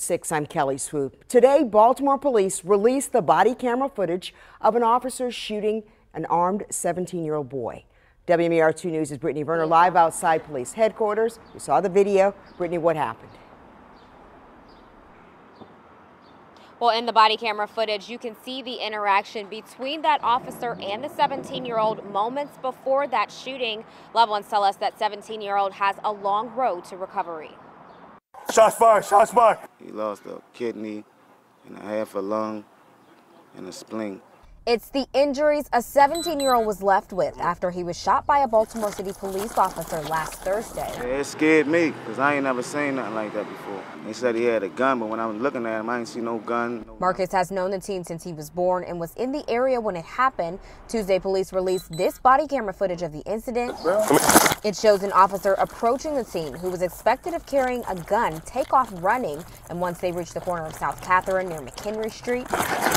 Six, I'm Kelly Swoope. Today, Baltimore police released the body camera footage of an officer shooting an armed 17-year-old boy. WMAR 2 News is Brittany Werner live outside police headquarters. You saw the video. Brittany, what happened? Well, in the body camera footage, you can see the interaction between that officer and the 17-year-old moments before that shooting. Loved ones tell us that 17-year-old has a long road to recovery. Shots fired, shots fired. Lost a kidney and a half a lung and a spleen. It's the injuries a 17 year old was left with after he was shot by a Baltimore City police officer last Thursday. It scared me because I ain't never seen nothing like that before. He said he had a gun, but when I was looking at him, I didn't see no gun. No Marcus has known the teen since he was born and was in the area when it happened. Tuesday, police released this body camera footage of the incident. It shows an officer approaching the teen who was expected of carrying a gun take off running. And once they reached the corner of South Catherine near McHenry Street.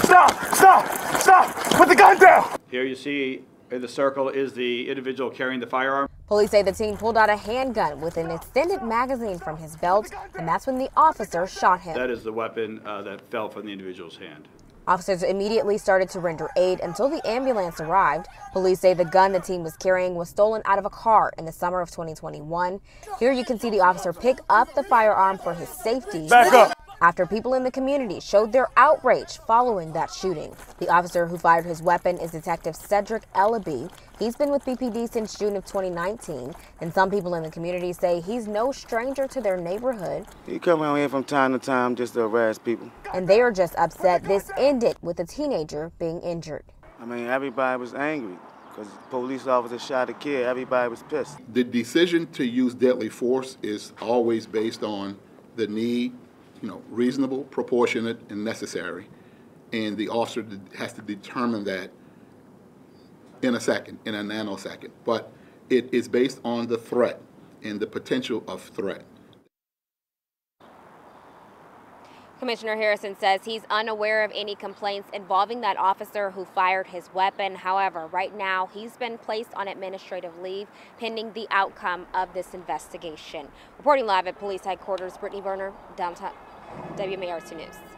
Stop! Stop! Stop! Put the gun down! Here you see in the circle is the individual carrying the firearm. Police say the teen pulled out a handgun with an extended magazine from his belt, and that's when the officer shot him. That is the weapon uh, that fell from the individual's hand. Officers immediately started to render aid until the ambulance arrived. Police say the gun the teen was carrying was stolen out of a car in the summer of 2021. Here you can see the officer pick up the firearm for his safety. Back up! After people in the community showed their outrage following that shooting. The officer who fired his weapon is Detective Cedric Elleby. He's been with BPD since June of 2019, and some people in the community say he's no stranger to their neighborhood. He come around here from time to time just to harass people. And they are just upset this ended with a teenager being injured. I mean, everybody was angry because police officer shot a kid. Everybody was pissed. The decision to use deadly force is always based on the need you know, reasonable, proportionate, and necessary. And the officer has to determine that in a second, in a nanosecond. But it is based on the threat and the potential of threat. Commissioner Harrison says he's unaware of any complaints involving that officer who fired his weapon. However, right now he's been placed on administrative leave pending the outcome of this investigation. Reporting live at police headquarters, Brittany Werner, downtown WMAR 2 News.